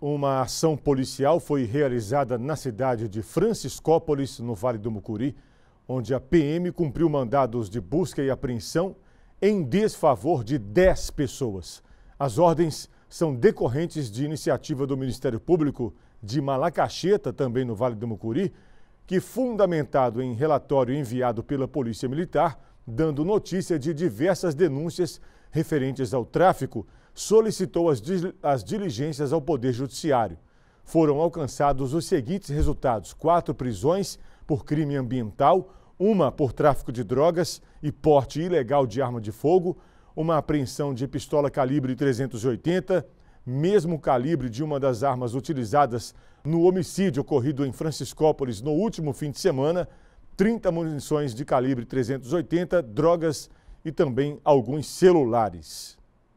Uma ação policial foi realizada na cidade de Franciscópolis, no Vale do Mucuri, onde a PM cumpriu mandados de busca e apreensão em desfavor de 10 pessoas. As ordens são decorrentes de iniciativa do Ministério Público de Malacacheta, também no Vale do Mucuri, que, fundamentado em relatório enviado pela Polícia Militar, dando notícia de diversas denúncias referentes ao tráfico, solicitou as, as diligências ao Poder Judiciário. Foram alcançados os seguintes resultados: quatro prisões por crime ambiental, uma por tráfico de drogas e porte ilegal de arma de fogo, uma apreensão de pistola calibre 380, mesmo calibre de uma das armas utilizadas no homicídio ocorrido em Franciscópolis no último fim de semana, 30 munições de calibre 380, drogas e também alguns celulares.